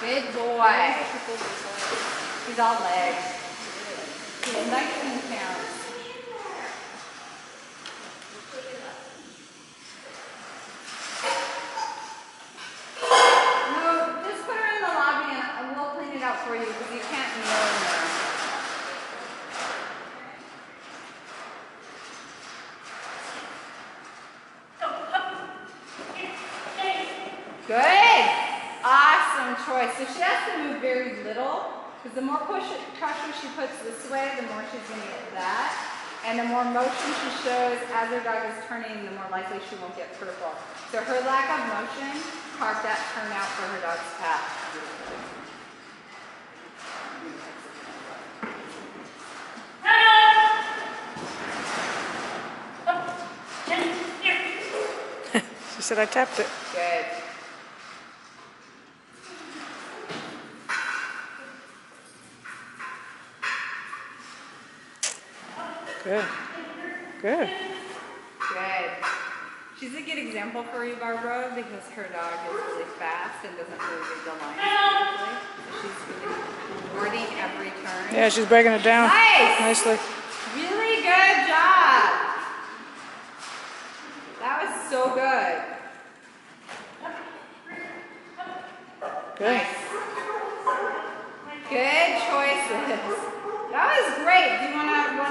Good boy. He's all legs. Yeah, 19 pounds. Good. Awesome choice. So she has to move very little because the more push pressure she puts this way, the more she's going to get that. And the more motion she shows as her dog is turning, the more likely she won't get purple. So her lack of motion carved that turn out for her dog's path. She said I tapped it. Good. Good. Good. Good. She's a good example for you, Barbara, because her dog is really fast and doesn't really read the line. So she's really wording every turn. Yeah, she's breaking it down Nice! nicely. Really good job. That was so good. Good. Nice. Good choices. That was great. Do you want